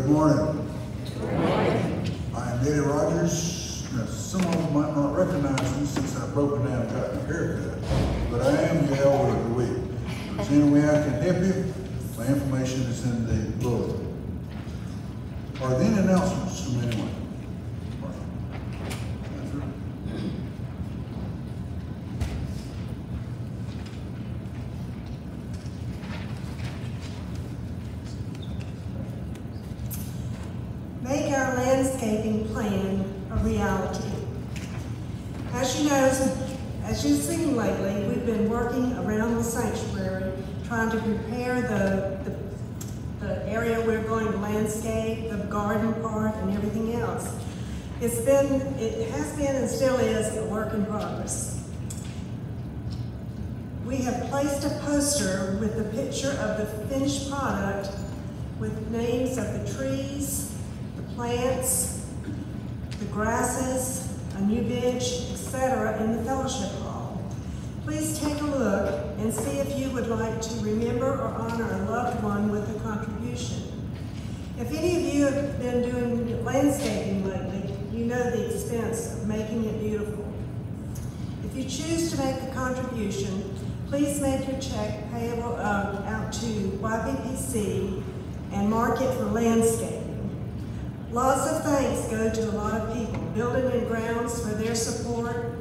Good morning. I am Eddie Rogers. Now, some of you might not recognize me since I've broken down and gotten a haircut, but I am the elder of the week. If there's any way I can help you, my information is in the bulletin. Are there any announcements from anyone? Martha? Andrew? Make our landscaping plan a reality. As you know, as you've seen lately, we've been working around the sanctuary, trying to prepare the, the, the area we're going to landscape, the garden part, and everything else. It's been, it has been and still is a work in progress. We have placed a poster with the picture of the finished product with names of the trees, the plants, the grasses, a new bench, etc. in the fellowship hall. Please take a look and see if you would like to remember or honor a loved one with a contribution. If any of you have been doing landscaping lately, you know the expense of making it beautiful. If you choose to make a contribution, check payable uh, out to YPPC and mark it for landscaping. Lots of thanks go to a lot of people, Building and Grounds for their support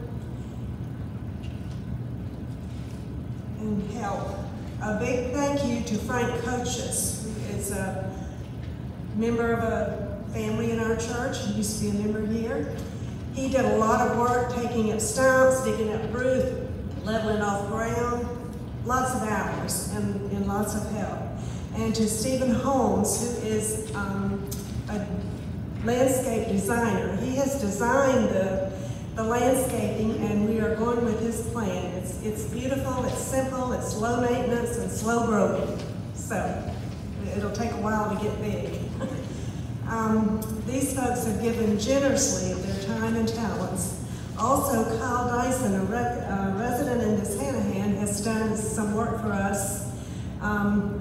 and help. A big thank you to Frank Coaches, who is a member of a family in our church. He used to be a member here. He did a lot of work taking up stumps, digging up roof, leveling off ground, lots of hours and, and lots of help. And to Stephen Holmes, who is um, a landscape designer. He has designed the, the landscaping and we are going with his plan. It's, it's beautiful, it's simple, it's low maintenance and slow growing. So it'll take a while to get big. um, these folks have given generously of their time and talents. Also, Kyle Dyson, a, a resident in Hanahan, has done some work for us um,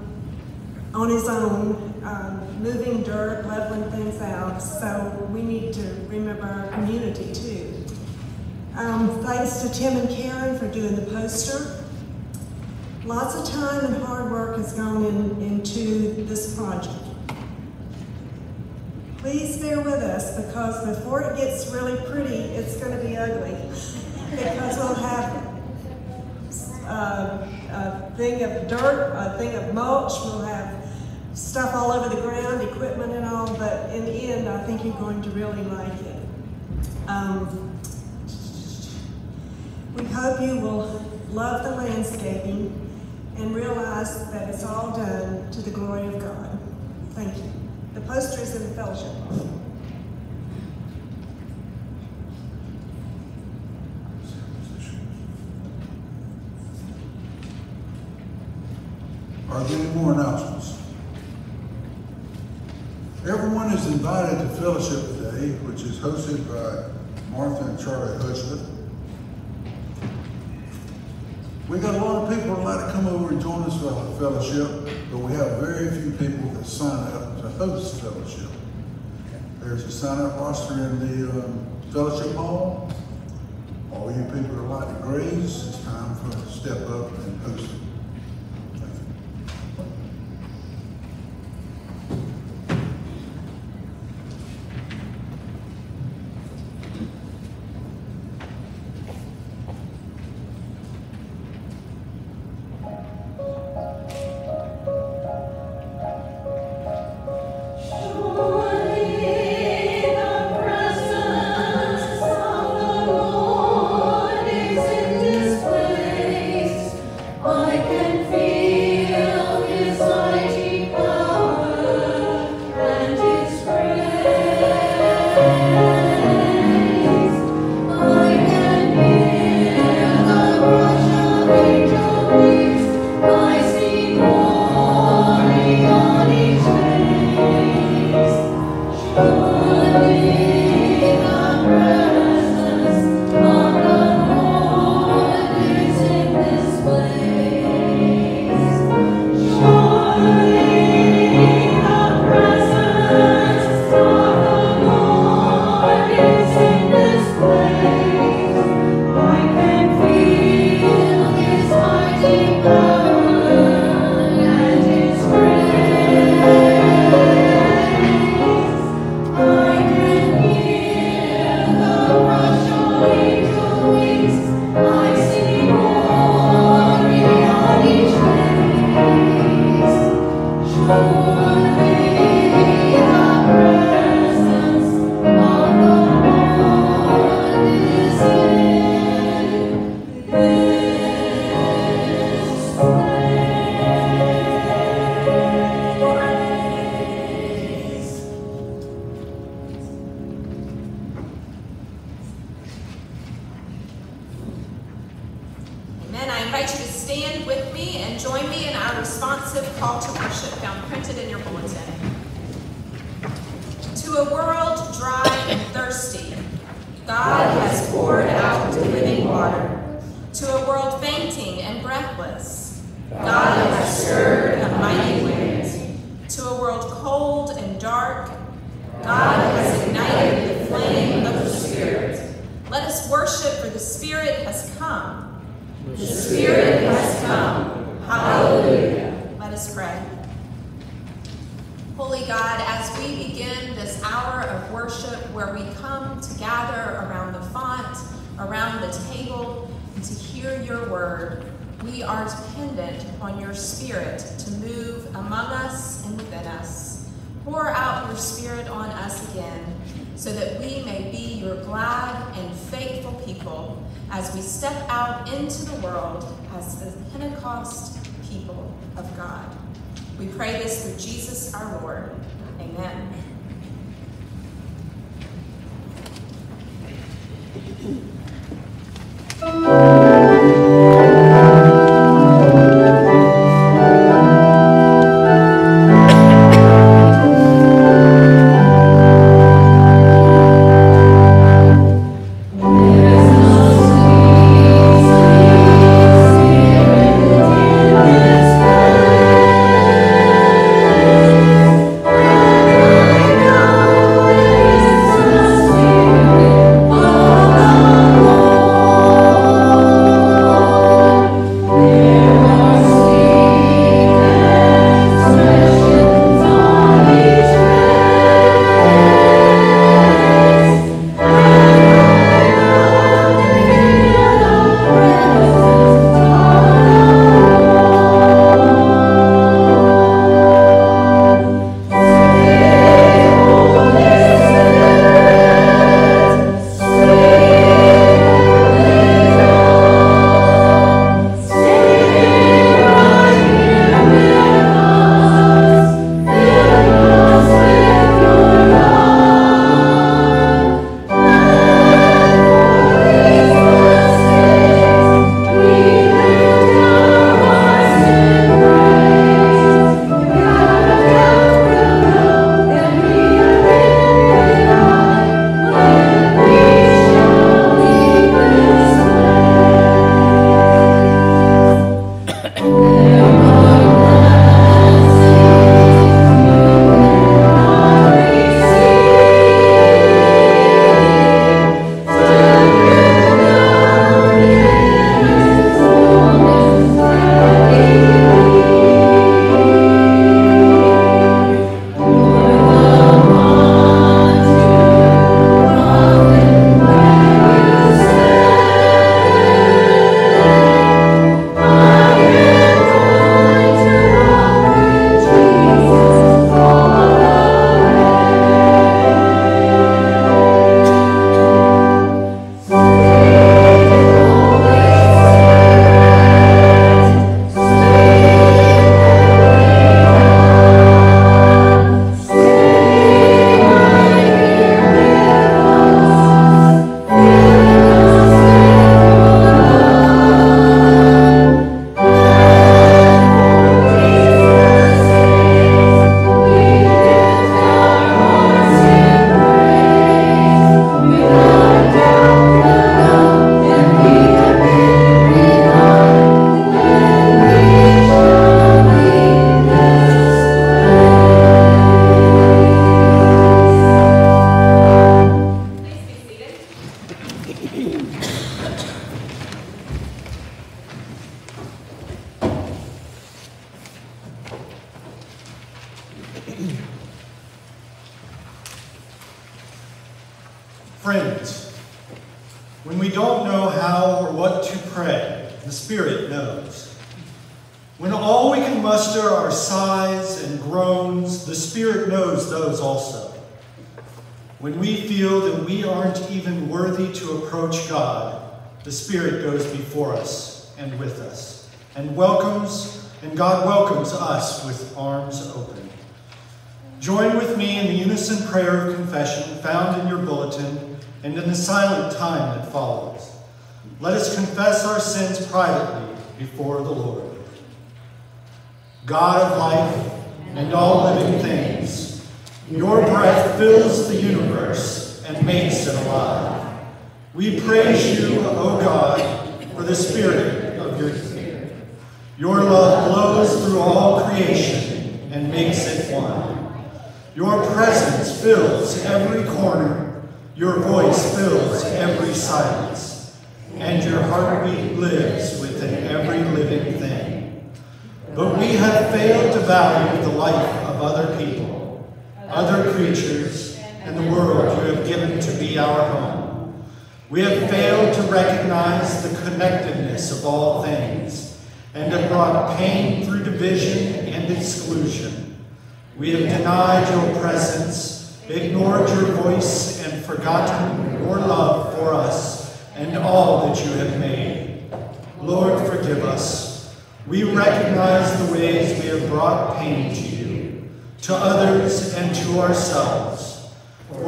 on his own, um, moving dirt, leveling things out. So we need to remember our community too. Um, thanks to Tim and Karen for doing the poster. Lots of time and hard work has gone in, into this project. Please bear with us because before it gets really pretty, it's going to be ugly. because we'll have uh, a thing of dirt, a thing of mulch, we'll have stuff all over the ground, equipment and all, but in the end, I think you're going to really like it. Um, we hope you will love the landscaping and realize that it's all done to the glory of God. Thank you. The poster is in the fellowship Are there any more announcements? Everyone is invited to fellowship today, which is hosted by Martha and Charlie Hutchler. We got a lot of people that like to come over and join us for fellowship, but we have very few people that sign up to host fellowship. There's a sign-up roster in the um, fellowship hall. All you people that like to graze, it's time for to step up and host Surely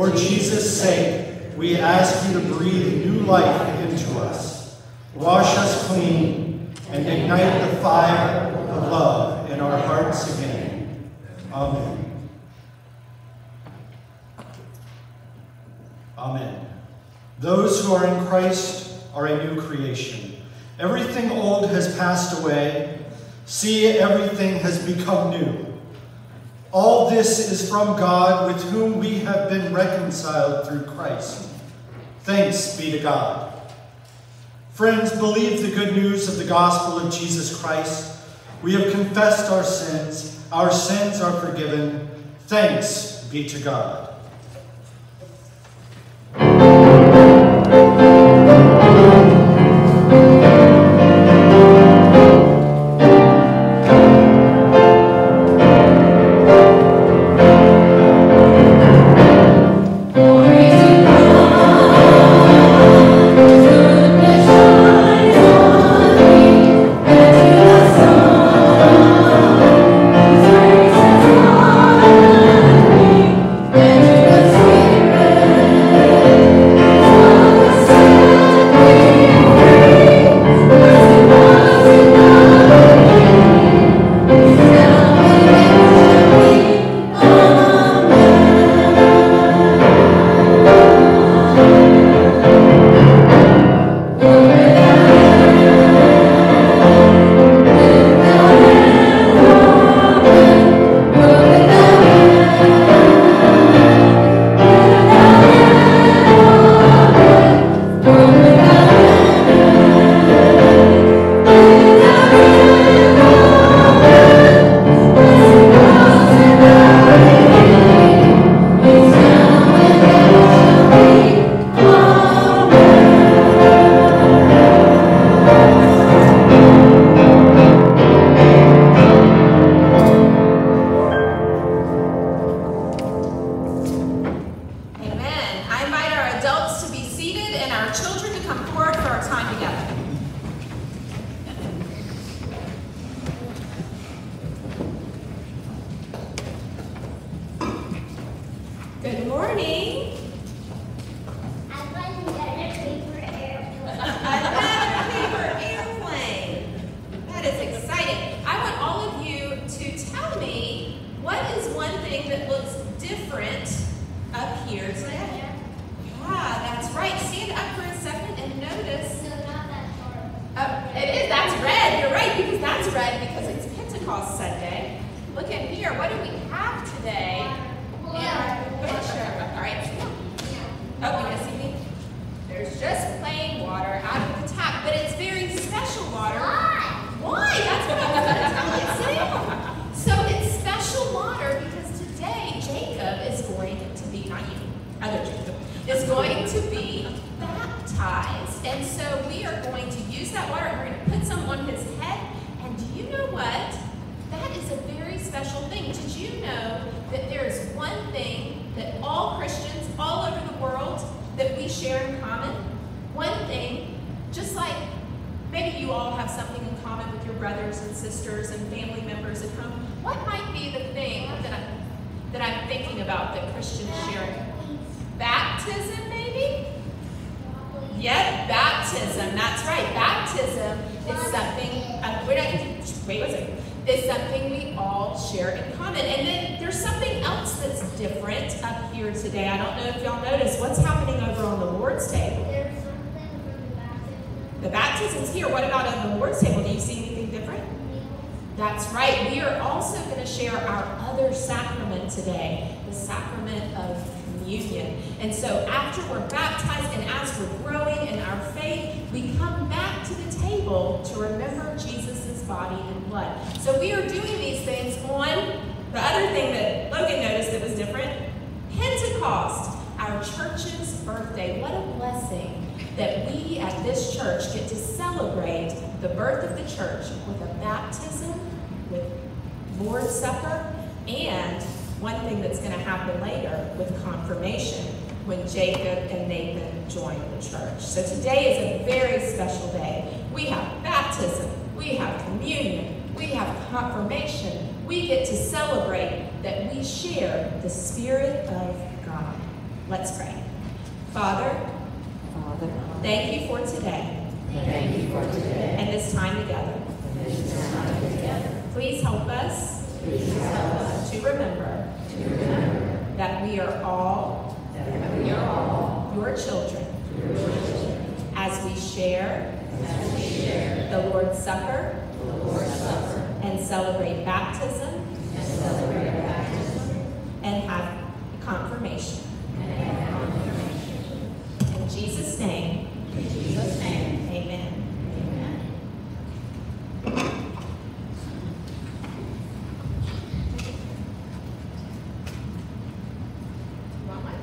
For Jesus' sake, we ask you to breathe new life into us. Wash us clean and ignite the fire of love in our hearts again. Amen. Amen. Those who are in Christ are a new creation. Everything old has passed away. See, everything has become new. All this is from God, with whom we have been reconciled through Christ. Thanks be to God. Friends, believe the good news of the gospel of Jesus Christ. We have confessed our sins. Our sins are forgiven. Thanks be to God. morning. Baptism, we have communion, we have confirmation. We get to celebrate that we share the Spirit of God. Let's pray. Father, Father, thank you for today thank you for today. and this time together. and this time together. Please help us Please help us to remember to remember that we are all that we are all your children your children as we share as we share the Lord's Supper the Lord's Supper and celebrate baptism and celebrate baptism and have confirmation. and have confirmation. In Jesus' name, In Jesus' name, amen. amen. You want one?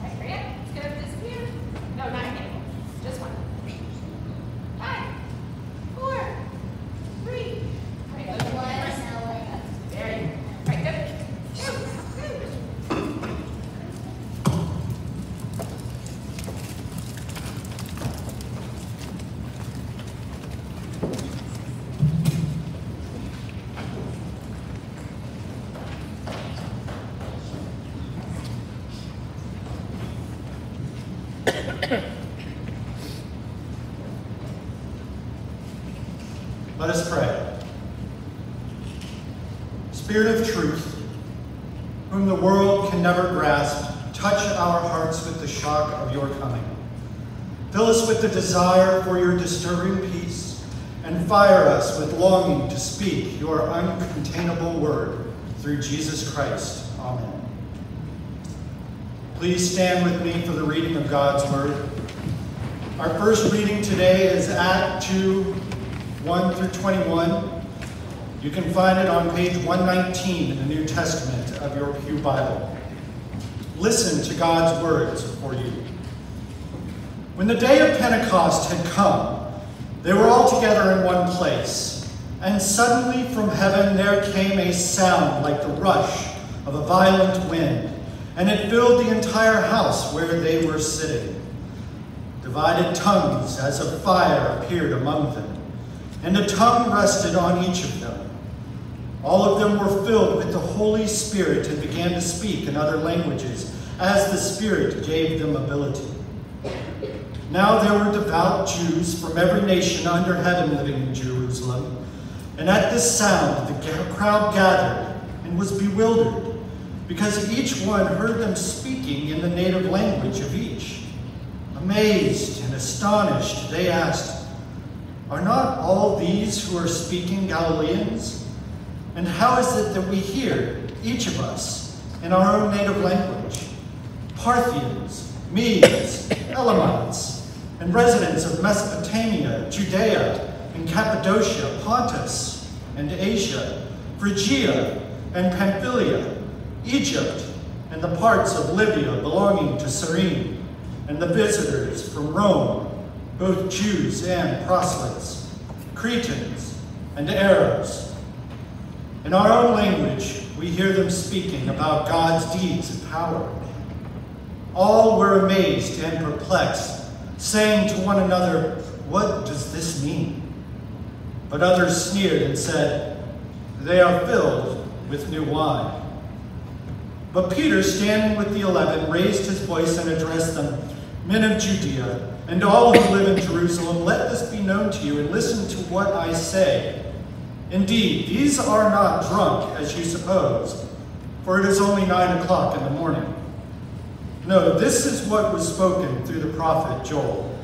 Right, hurry up. It's gonna disappear. No, not again. Just one. Five, four, three. All right, go to one first. Very good. All right, go. Go, go. Let us pray. Spirit of truth, whom the world can never grasp, touch our hearts with the shock of your coming. Fill us with the desire for your disturbing peace, and fire us with longing to speak your uncontainable word through Jesus Christ. Amen. Please stand with me for the reading of God's word. Our first reading today is Act 2, 1 through 21. You can find it on page 119 in the New Testament of your Pew Bible. Listen to God's words for you. When the day of Pentecost had come, they were all together in one place, and suddenly from heaven there came a sound like the rush of a violent wind, and it filled the entire house where they were sitting. Divided tongues as of fire appeared among them, and a tongue rested on each of them. All of them were filled with the Holy Spirit and began to speak in other languages as the Spirit gave them ability. Now there were devout Jews from every nation under heaven living in Jerusalem, and at this sound the crowd gathered and was bewildered, because each one heard them speaking in the native language of each. Amazed and astonished, they asked, Are not all these who are speaking Galileans? And how is it that we hear, each of us, in our own native language? Parthians, Medes, Elamites, and residents of Mesopotamia, Judea, and Cappadocia, Pontus, and Asia, Phrygia, and Pamphylia, Egypt, and the parts of Libya belonging to Cyrene, and the visitors from Rome, both Jews and proselytes, Cretans and Arabs. In our own language, we hear them speaking about God's deeds and power. All were amazed and perplexed, saying to one another, What does this mean? But others sneered and said, They are filled with new wine. But Peter, standing with the eleven, raised his voice and addressed them, Men of Judea, and all who live in Jerusalem, let this be known to you, and listen to what I say. Indeed, these are not drunk, as you suppose, for it is only nine o'clock in the morning. No, this is what was spoken through the prophet Joel.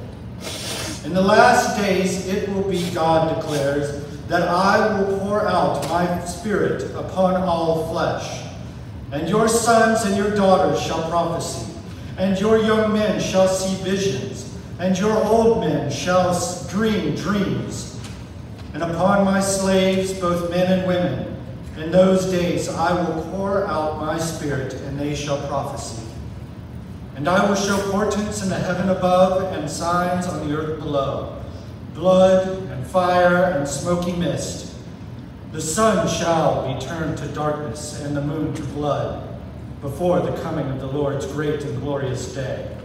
In the last days it will be, God declares, that I will pour out my spirit upon all flesh. And your sons and your daughters shall prophesy, and your young men shall see visions, and your old men shall dream dreams. And upon my slaves, both men and women, in those days I will pour out my spirit, and they shall prophesy. And I will show portents in the heaven above and signs on the earth below blood and fire and smoky mist. The sun shall be turned to darkness and the moon to blood before the coming of the Lord's great and glorious day.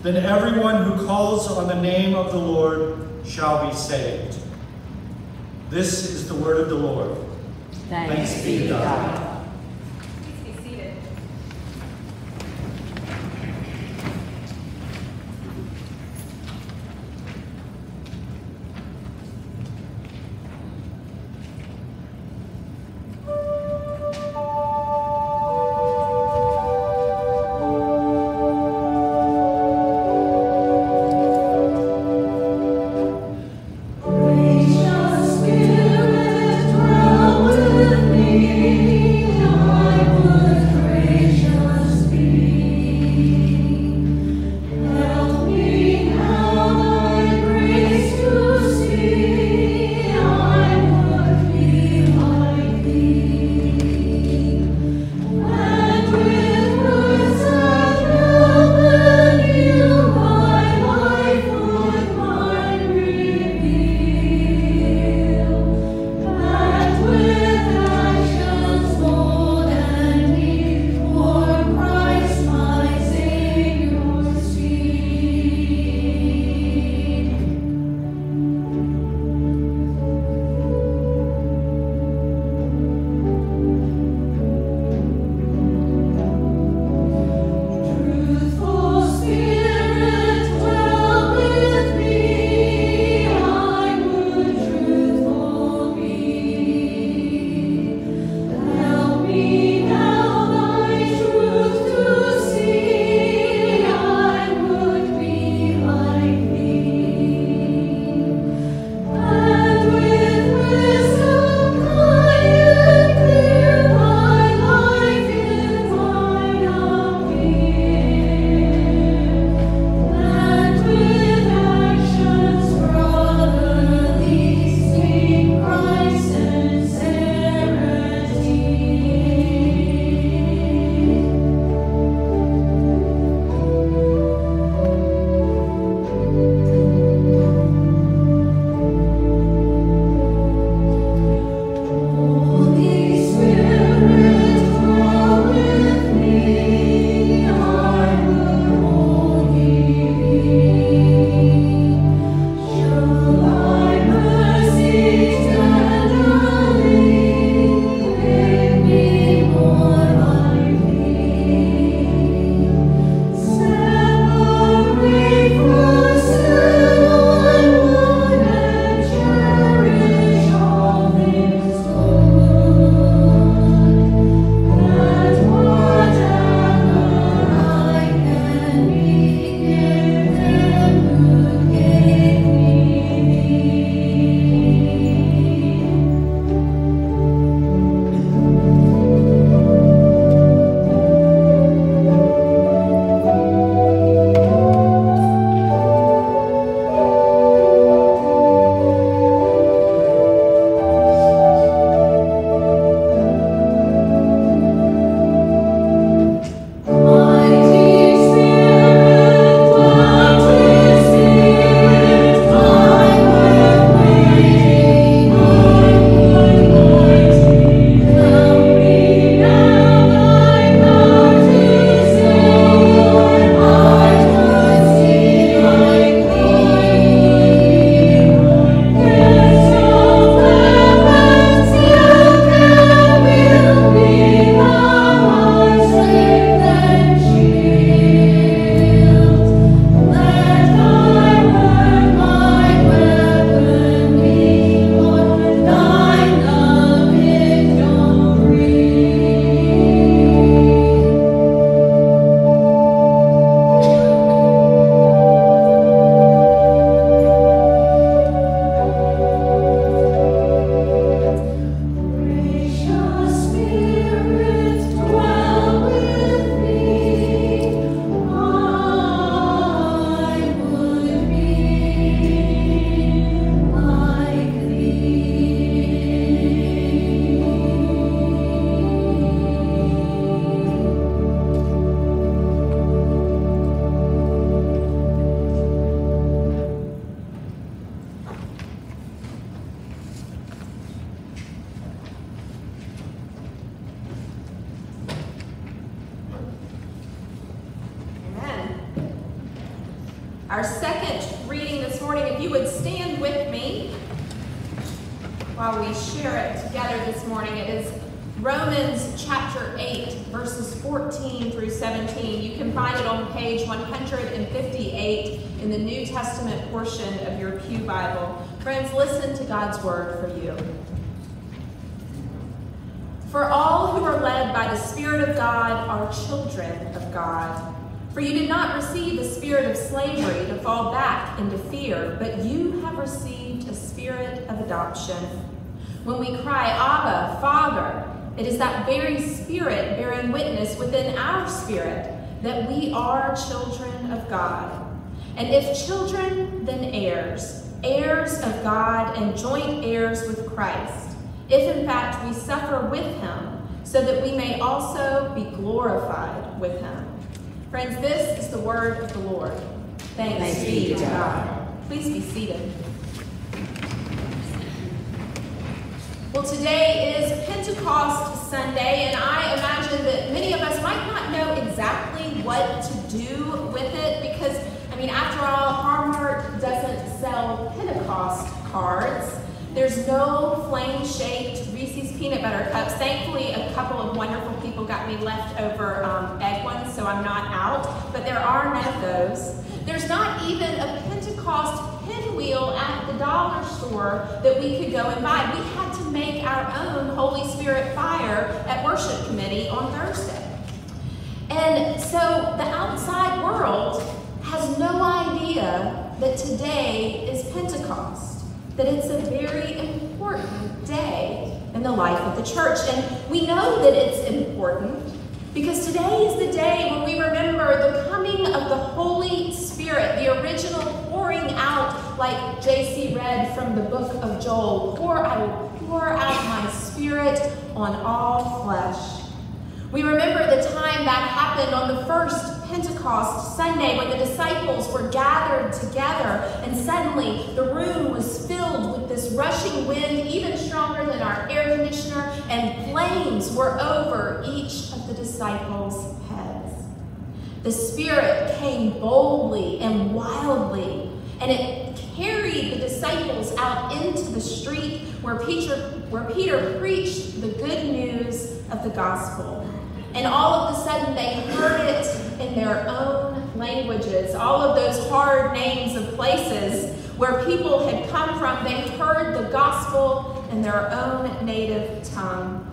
Then everyone who calls on the name of the Lord shall be saved. This is the word of the Lord. Thanks be to God. When we cry, Abba, Father, it is that very spirit bearing witness within our spirit that we are children of God. And if children, then heirs, heirs of God and joint heirs with Christ, if in fact we suffer with him, so that we may also be glorified with him. Friends, this is the word of the Lord. Thanks, Thanks be to to God. Please be seated. Well, today is Pentecost Sunday, and I imagine that many of us might not know exactly what to do with it because, I mean, after all, Hallmark doesn't sell Pentecost cards. There's no flame shaped Reese's peanut butter cups. Thankfully, a couple of wonderful people got me leftover um, egg ones, so I'm not out. But there are none of those. There's not even a Pentecost pinwheel at the dollar store that we could go and buy. We had to make our own Holy Spirit fire at worship committee on Thursday. And so the outside world has no idea that today is Pentecost, that it's a very important day in the life of the church. And we know that it's important because today is the day when we remember the coming of the Holy Spirit, the original pouring out, like JC read from the book of Joel, pour, I will pour out my spirit on all flesh. We remember the time that happened on the first Pentecost Sunday when the disciples were gathered together and suddenly the room was filled with this rushing wind, even stronger than our air conditioner, and flames were over each of the disciples' heads. The Spirit came boldly and wildly, and it carried the disciples out into the street where Peter, where Peter preached the good news of the gospel. And all of a sudden, they heard it in their own languages. All of those hard names of places where people had come from, they heard the gospel in their own native tongue.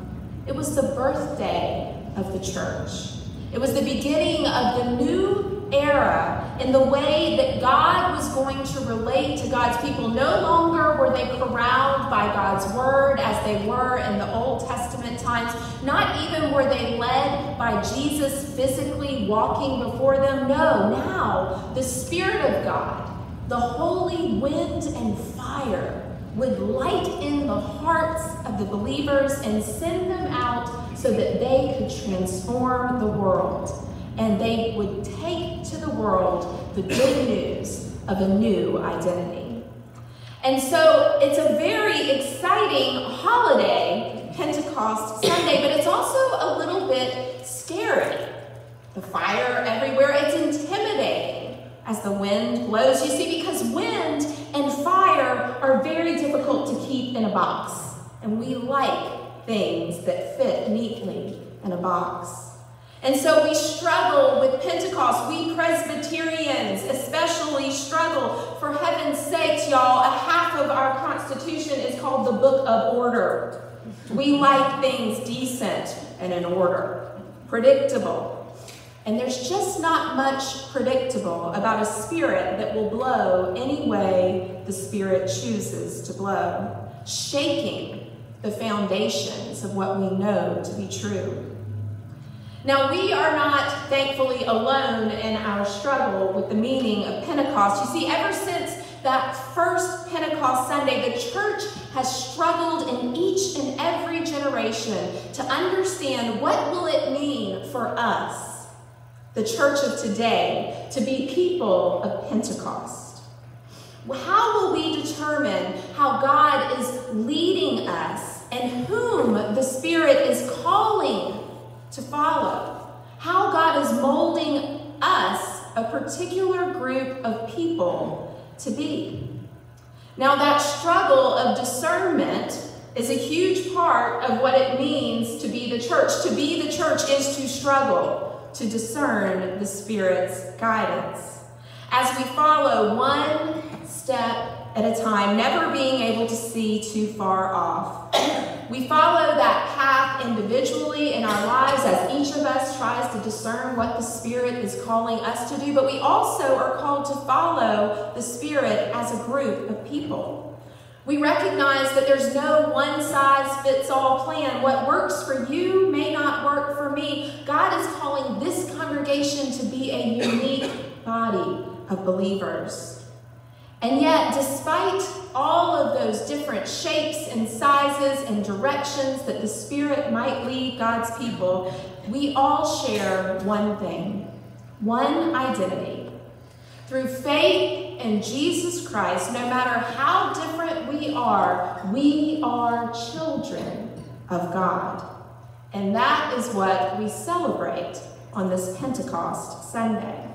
It was the birthday of the church. It was the beginning of the new era in the way that God was going to relate to God's people. No longer were they corralled by God's word as they were in the Old Testament times. Not even were they led by Jesus physically walking before them. No, now the Spirit of God, the holy wind and fire, would light in the hearts of the believers and send them out so that they could transform the world and they would take the world the good news of a new identity. And so it's a very exciting holiday, Pentecost Sunday, but it's also a little bit scary. The fire everywhere, it's intimidating as the wind blows. You see, because wind and fire are very difficult to keep in a box. And we like things that fit neatly in a box. And so we struggle with Pentecost. We Presbyterians especially struggle. For heaven's sakes, y'all, a half of our Constitution is called the Book of Order. We like things decent and in order, predictable. And there's just not much predictable about a spirit that will blow any way the spirit chooses to blow, shaking the foundations of what we know to be true. Now, we are not, thankfully, alone in our struggle with the meaning of Pentecost. You see, ever since that first Pentecost Sunday, the church has struggled in each and every generation to understand what will it mean for us, the church of today, to be people of Pentecost. How will we determine how God is leading us and whom the Spirit is calling to follow. How God is molding us a particular group of people to be. Now, that struggle of discernment is a huge part of what it means to be the church. To be the church is to struggle, to discern the Spirit's guidance. As we follow one step at a time, never being able to see too far off. We follow that path individually in our lives as each of us tries to discern what the Spirit is calling us to do, but we also are called to follow the Spirit as a group of people. We recognize that there's no one size fits all plan. What works for you may not work for me. God is calling this congregation to be a unique body of believers. And yet, despite all of those different shapes and sizes and directions that the Spirit might lead God's people, we all share one thing one identity. Through faith in Jesus Christ, no matter how different we are, we are children of God. And that is what we celebrate on this Pentecost Sunday.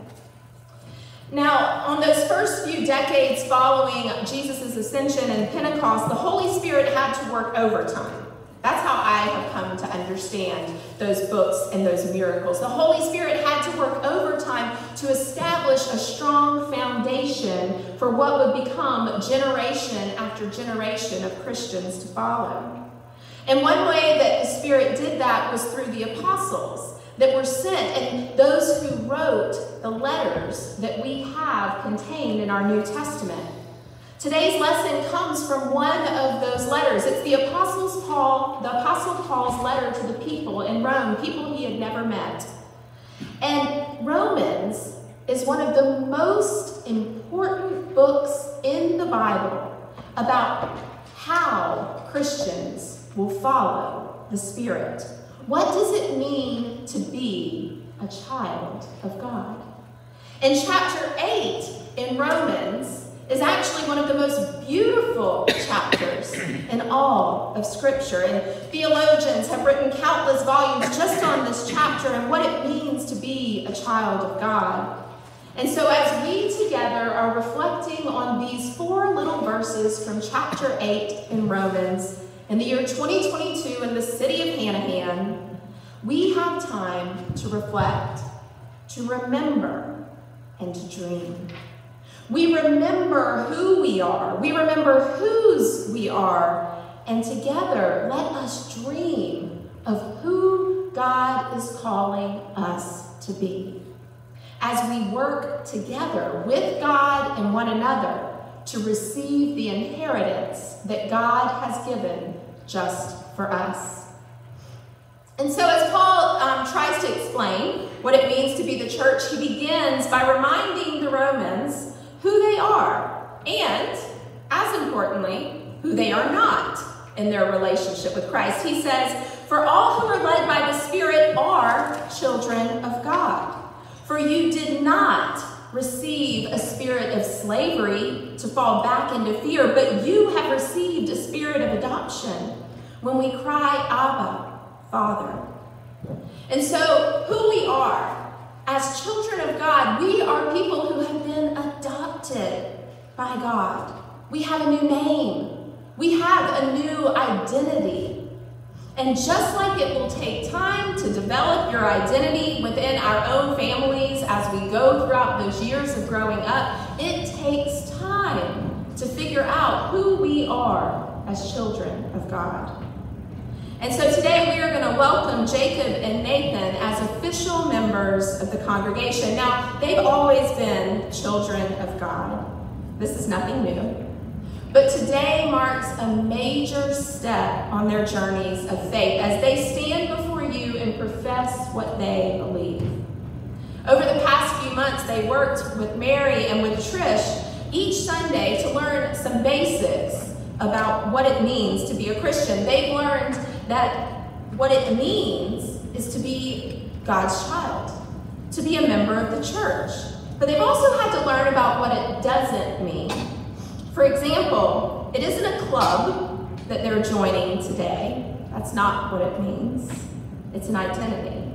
Now, on those first few decades following Jesus' ascension and Pentecost, the Holy Spirit had to work overtime. That's how I have come to understand those books and those miracles. The Holy Spirit had to work overtime to establish a strong foundation for what would become generation after generation of Christians to follow. And one way that the Spirit did that was through the apostles that were sent and those who wrote the letters that we have contained in our New Testament. Today's lesson comes from one of those letters. It's the Apostles Paul, the Apostle Paul's letter to the people in Rome, people he had never met. And Romans is one of the most important books in the Bible about how Christians will follow the Spirit. What does it mean to be a child of God? In chapter 8 in Romans is actually one of the most beautiful chapters in all of Scripture. And theologians have written countless volumes just on this chapter and what it means to be a child of God. And so, as we together are reflecting on these four little verses from chapter 8 in Romans, in the year 2022 in the city of Hanahan, we have time to reflect, to remember, and to dream. We remember who we are. We remember whose we are. And together, let us dream of who God is calling us to be. As we work together with God and one another to receive the inheritance that God has given just for us. And so, as Paul um, tries to explain what it means to be the church, he begins by reminding the Romans who they are and, as importantly, who they are not in their relationship with Christ. He says, For all who are led by the Spirit are children of God. For you did not receive a spirit of slavery to fall back into fear, but you have received a spirit of adoption when we cry, Abba, Father. And so, who we are as children of God, we are people who have been adopted by God. We have a new name, we have a new identity. And just like it will take time to develop your identity within our own families as we go throughout those years of growing up, it takes time to figure out who we are as children of God. And so today we are going to welcome Jacob and Nathan as official members of the congregation. Now, they've always been children of God. This is nothing new. But today marks a major step on their journeys of faith as they stand before you and profess what they believe. Over the past few months, they worked with Mary and with Trish each Sunday to learn some basics about what it means to be a Christian. They've learned that what it means is to be God's child, to be a member of the church. But they've also had to learn about what it doesn't mean. For example, it isn't a club that they're joining today. That's not what it means. It's an identity.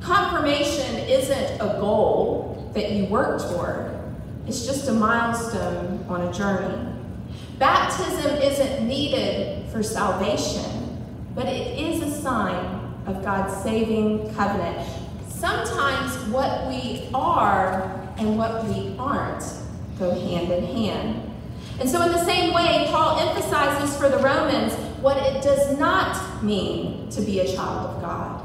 Confirmation isn't a goal that you work toward. It's just a milestone on a journey. Baptism isn't needed for salvation, but it is a sign of God's saving covenant. Sometimes what we are and what we aren't go hand in hand. And so, in the same way, Paul emphasizes for the Romans what it does not mean to be a child of God.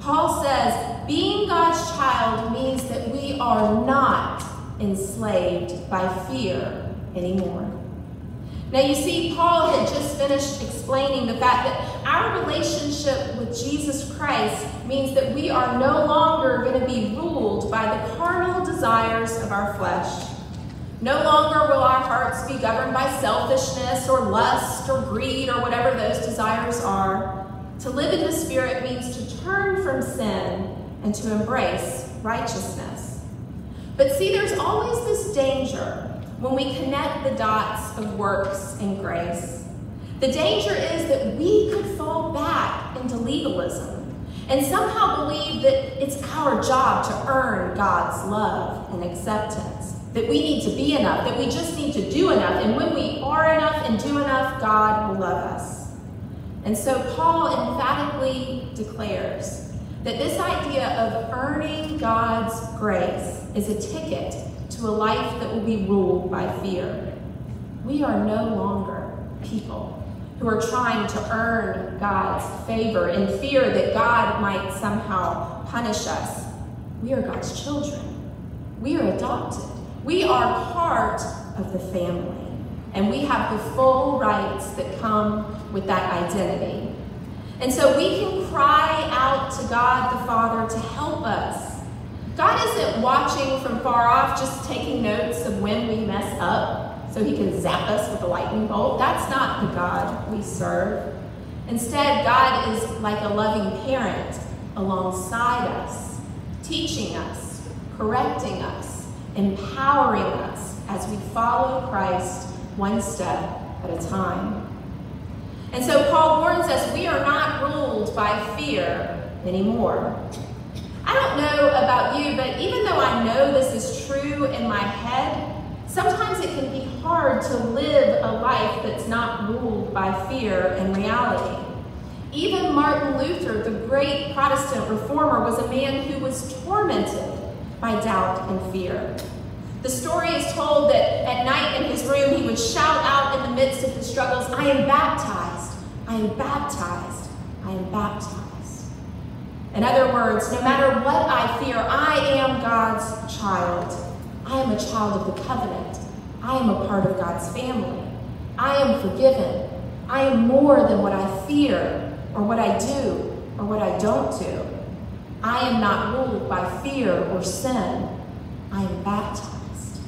Paul says, being God's child means that we are not enslaved by fear anymore. Now, you see, Paul had just finished explaining the fact that our relationship with Jesus Christ means that we are no longer going to be ruled by the carnal desires of our flesh. No longer will our hearts be governed by selfishness or lust or greed or whatever those desires are. To live in the Spirit means to turn from sin and to embrace righteousness. But see, there's always this danger when we connect the dots of works and grace. The danger is that we could fall back into legalism and somehow believe that it's our job to earn God's love and acceptance, that we need to be enough, that we just need to do enough, and when we are enough and do enough, God will love us. And so Paul emphatically declares that this idea of earning God's grace is a ticket to a life that will be ruled by fear. We are no longer people who are trying to earn God's favor in fear that God might somehow punish us. We are God's children. We are adopted. We are part of the family. And we have the full rights that come with that identity. And so we can cry out to God the Father to help us God isn't watching from far off, just taking notes of when we mess up so he can zap us with a lightning bolt. That's not the God we serve. Instead, God is like a loving parent alongside us, teaching us, correcting us, empowering us as we follow Christ one step at a time. And so Paul warns us we are not ruled by fear anymore. I don't know about you, but even though I know this is true in my head, sometimes it can be hard to live a life that's not ruled by fear and reality. Even Martin Luther, the great Protestant reformer, was a man who was tormented by doubt and fear. The story is told that at night in his room he would shout out in the midst of his struggles, I am baptized, I am baptized, I am baptized. In other words, no matter what I fear, I am God's child. I am a child of the covenant. I am a part of God's family. I am forgiven. I am more than what I fear or what I do or what I don't do. I am not ruled by fear or sin. I am baptized.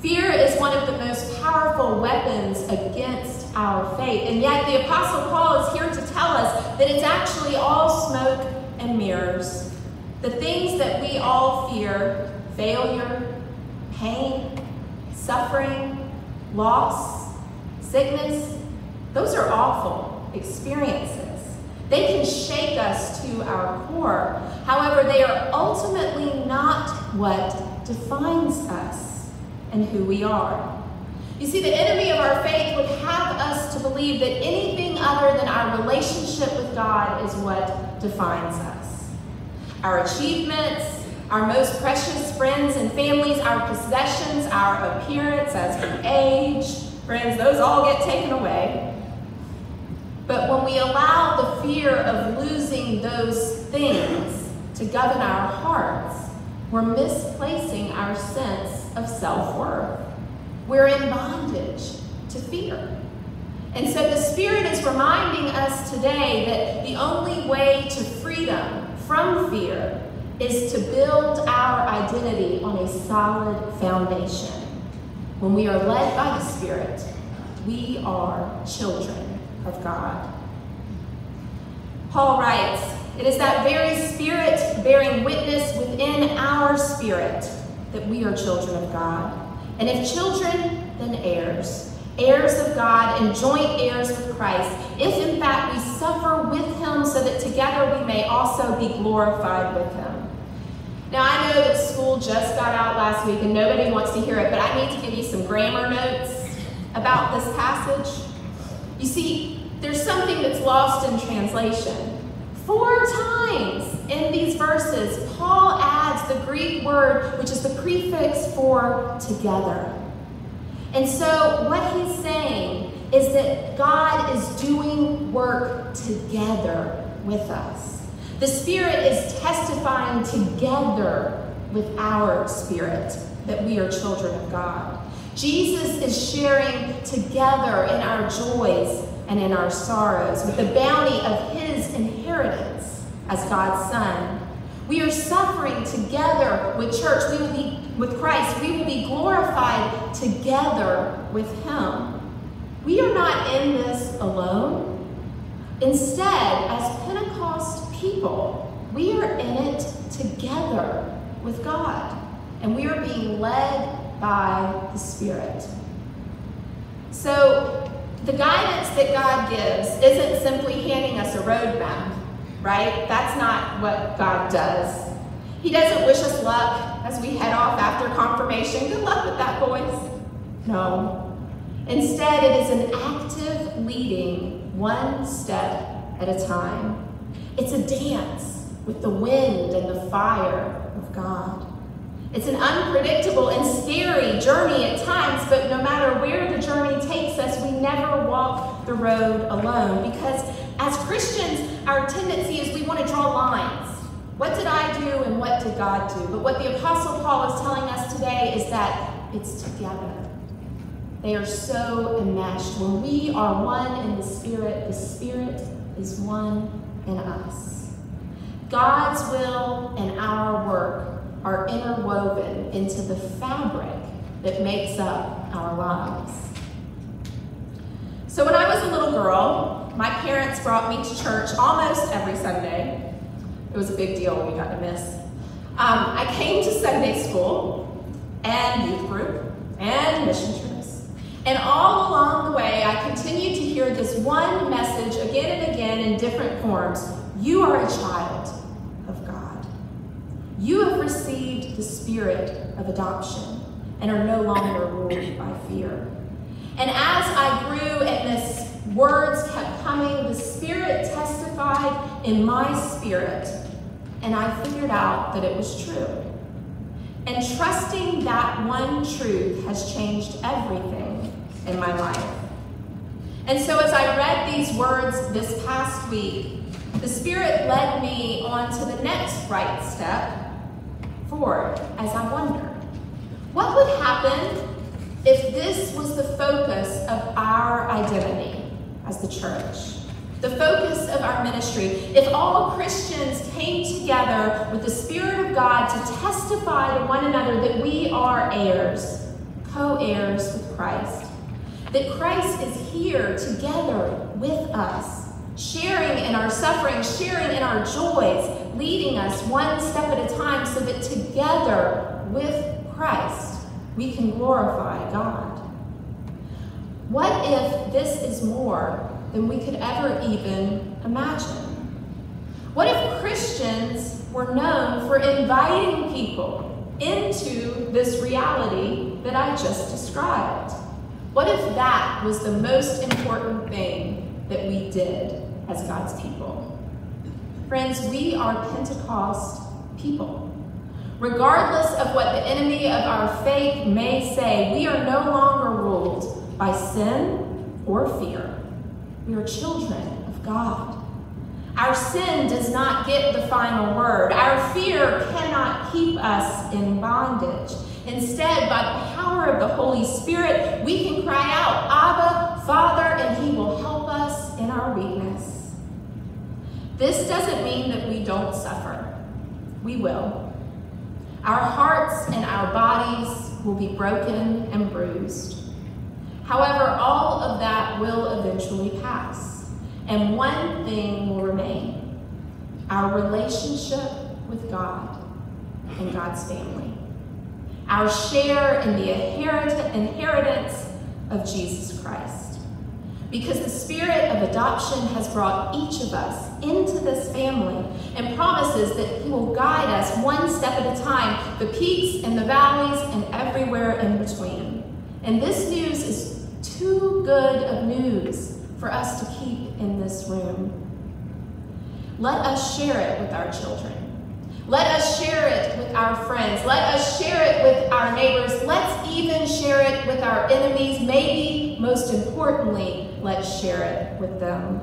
Fear is one of the most powerful weapons against our faith. And yet the Apostle Paul is here to tell us that it's actually all smoke and mirrors. The things that we all fear, failure, pain, suffering, loss, sickness, those are awful experiences. They can shake us to our core. However, they are ultimately not what defines us and who we are. You see, the enemy of our faith would have us to believe that anything other than our relationship with God is what defines us. Our achievements, our most precious friends and families, our possessions, our appearance as we age, friends, those all get taken away. But when we allow the fear of losing those things to govern our hearts, we're misplacing our sense of self worth. We're in bondage to fear. And so the Spirit is reminding us today that the only way to freedom from fear is to build our identity on a solid foundation. When we are led by the Spirit, we are children of God. Paul writes, It is that very Spirit bearing witness within our spirit that we are children of God. And if children, then heirs, heirs of God and joint heirs with Christ, if in fact we suffer with him so that together we may also be glorified with him. Now, I know that school just got out last week and nobody wants to hear it, but I need to give you some grammar notes about this passage. You see, there's something that's lost in translation. Four times in these verses, Paul adds the Greek word, which is the prefix for together. And so, what he's saying is that God is doing work together with us. The Spirit is testifying together with our spirit that we are children of God. Jesus is sharing together in our joys and in our sorrows with the bounty of his inheritance as God's Son. We are suffering together with church. We will be with Christ. We will be glorified together with him. We are not in this alone. Instead, as Pentecost people, we are in it together with God, and we are being led by the Spirit. So, the guidance that God gives isn't simply handing us a roadmap, right? That's not what God does. He doesn't wish us luck as we head off after confirmation. Good luck with that, boys. No. Instead, it is an active leading one step at a time. It's a dance with the wind and the fire of God. It's an unpredictable and scary journey at times, but no matter where the journey takes us, we never walk the road alone because as Christians, our tendency is we want to draw lines. What did I do and what did God do? But what the Apostle Paul is telling us today is that it's together. They are so enmeshed. When we are one in the Spirit, the Spirit is one in us. God's will and our work are interwoven into the fabric that makes up our lives. So, when I was a little girl, my parents brought me to church almost every Sunday. It was a big deal we got to miss. Um, I came to Sunday school and youth group and mission trips. And all along the way, I continued to hear this one message again and again in different forms You are a child of God. You have received the spirit of adoption and are no longer ruled by fear. And as I grew in this words kept coming, the Spirit testified in my spirit, and I figured out that it was true. And trusting that one truth has changed everything in my life. And so as I read these words this past week, the Spirit led me on to the next right step forward as I wondered what would happen if this was the focus of our identity as the church? The focus of our ministry, if all Christians came together with the Spirit of God to testify to one another that we are heirs, co heirs with Christ, that Christ is here together with us, sharing in our suffering, sharing in our joys, leading us one step at a time so that together with Christ we can glorify God. What if this is more than we could ever even imagine? What if Christians were known for inviting people into this reality that I just described? What if that was the most important thing that we did as God's people? Friends, we are Pentecost people. Regardless of what the enemy of our faith may say, we are no longer ruled by sin or fear. We are children of God. Our sin does not get the final word. Our fear cannot keep us in bondage. Instead, by the power of the Holy Spirit, we can cry out, Abba, Father, and He will help us in our weakness. This doesn't mean that we don't suffer. We will. Our hearts and our bodies will be broken and bruised. However, all of that will eventually pass, and one thing will remain our relationship with God and God's family, our share in the inheritance of Jesus Christ. Because the spirit of adoption has brought each of us into this family and promises that He will guide us one step at a time, the peaks and the valleys and everywhere in between. And this news is too good of news for us to keep in this room. Let us share it with our children. Let us share it with our friends. Let us share it with our neighbors. Let's even share it with our enemies. Maybe, most importantly, let's share it with them.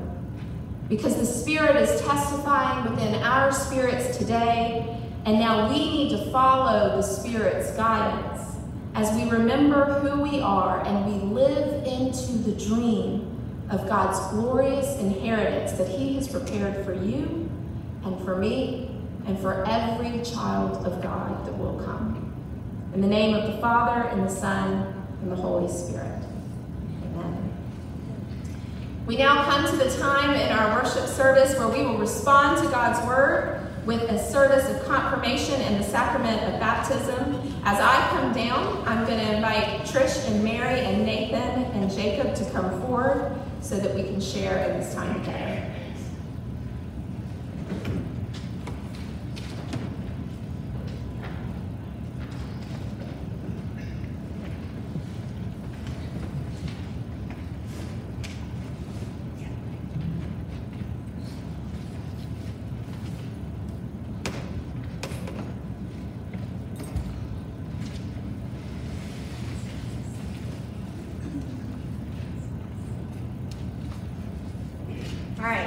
Because the Spirit is testifying within our spirits today, and now we need to follow the Spirit's guidance as we remember who we are and we live into the dream of God's glorious inheritance that He has prepared for you and for me and for every child of God that will come. In the name of the Father, and the Son, and the Holy Spirit. Amen. We now come to the time in our worship service where we will respond to God's word with a service of confirmation and the sacrament of baptism. As I come down, I'm going to invite Trish and Mary and Nathan and Jacob to come forward so that we can share in this time together.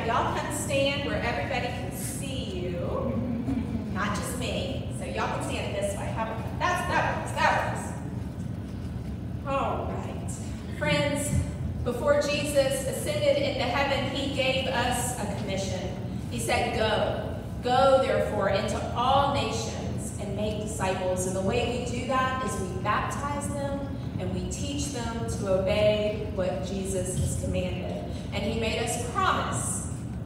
Y'all can stand where everybody can see you, not just me. So y'all can stand this way. How about that? That's, that works, that works. All right. Friends, before Jesus ascended into heaven, he gave us a commission. He said, go. Go, therefore, into all nations and make disciples. And the way we do that is we baptize them and we teach them to obey what Jesus has commanded. And he made us promise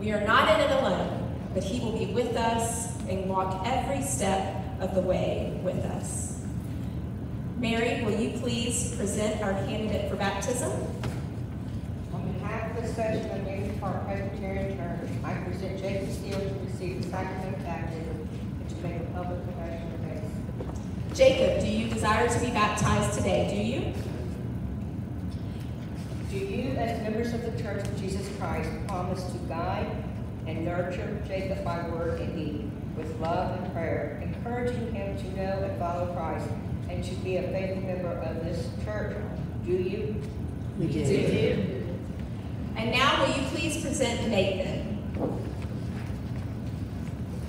we are not in it alone, but he will be with us and walk every step of the way with us. Mary, will you please present our candidate for baptism? On behalf of the session of Yeamans Park Presbyterian Church, I present Jacob Steele to receive the sacrament of baptism and to make a public profession of faith. Jacob, do you desire to be baptized today? Do you? Do you, as members of the Church of Jesus Christ, promise to guide and nurture Jacob by word and deed, with love and prayer, encouraging him to know and follow Christ, and to be a faithful member of this church? Do you? We do. do. And now will you please present Nathan?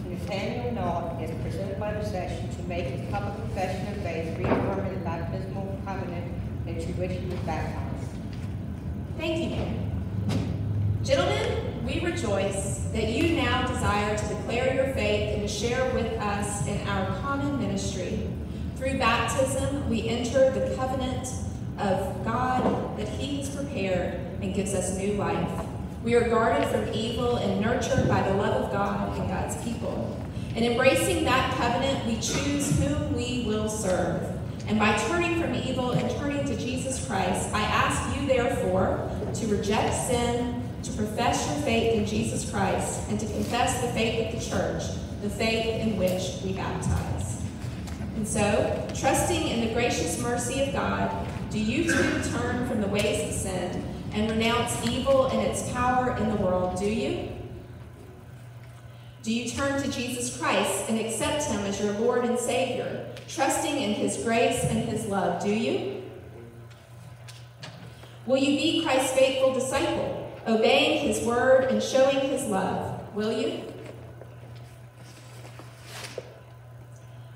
Nathaniel Nault is presented by the session to make his public profession of faith, reaffirming the baptismal covenant into which he was baptized. Thank you, Gentlemen, we rejoice that you now desire to declare your faith and to share with us in our common ministry. Through baptism, we enter the covenant of God that He has prepared and gives us new life. We are guarded from evil and nurtured by the love of God and God's people. In embracing that covenant, we choose whom we will serve. And by turning from evil and turning to Jesus Christ, I ask you, therefore, to reject sin, to profess your faith in Jesus Christ, and to confess the faith of the church, the faith in which we baptize. And so, trusting in the gracious mercy of God, do you too turn from the ways of sin and renounce evil and its power in the world, do you? Do you turn to Jesus Christ and accept him as your Lord and Savior, trusting in his grace and his love, do you? Will you be Christ's faithful disciple, obeying his word and showing his love, will you?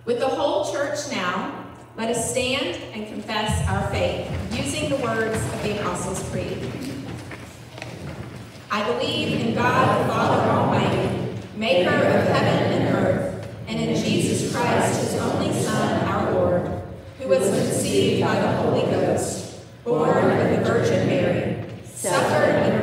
With the whole church now, let us stand and confess our faith using the words of the Apostles' Creed. I believe in God the Father Almighty, maker of heaven and earth, and in Jesus Christ, his only Son, our Lord, who was conceived by the Holy Ghost, born of the Virgin Mary, suffered under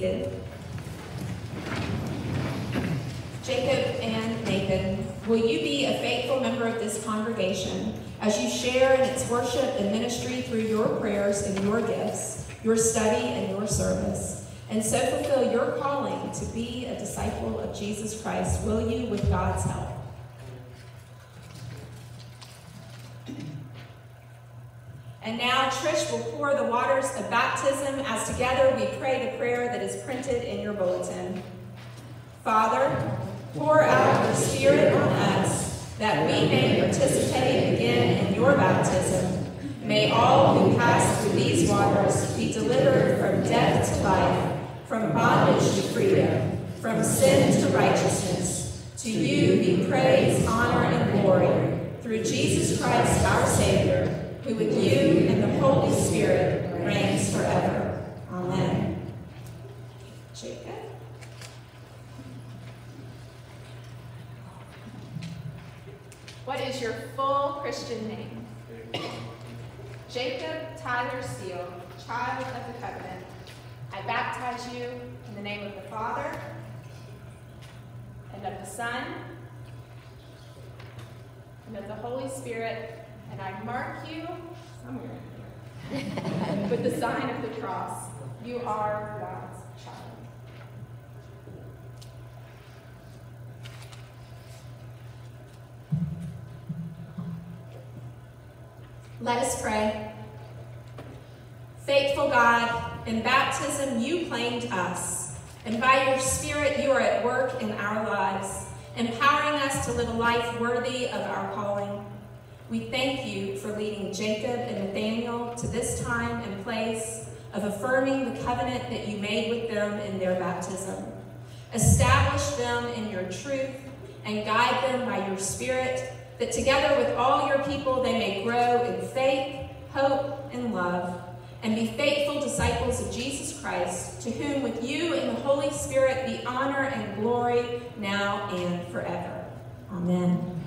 seated. Jacob and Nathan, will you be a faithful member of this congregation as you share in its worship and ministry through your prayers and your gifts, your study and your service, and so fulfill your calling to be a disciple of Jesus Christ? Will you with God's help? And now Trish will pour the waters of baptism as together we pray the prayer that is printed in your bulletin. Father, pour out your Spirit on us that we may participate again in your baptism. May all who pass through these waters be delivered from death to life, from bondage to freedom, from sin to righteousness. To you be praise, honor, and glory through Jesus Christ our Savior, who with you and the Holy Spirit reigns forever. Amen. Jacob. What is your full Christian name? Jacob Tyler Steele, child of the covenant. I baptize you in the name of the Father and of the Son and of the Holy Spirit, and I mark you somewhere here with the sign of the cross. You are God's child. Let us pray. Faithful God, in baptism you claimed us, and by your Spirit you are at work in our lives, empowering us to live a life worthy of our calling. We thank you for leading Jacob and Nathaniel to this time and place of affirming the covenant that you made with them in their baptism. Establish them in your truth and guide them by your Spirit that together with all your people they may grow in faith, hope, and love, and be faithful disciples of Jesus Christ, to whom with you and the Holy Spirit be honor and glory now and forever. Amen.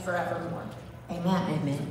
Forevermore. Amen. Amen.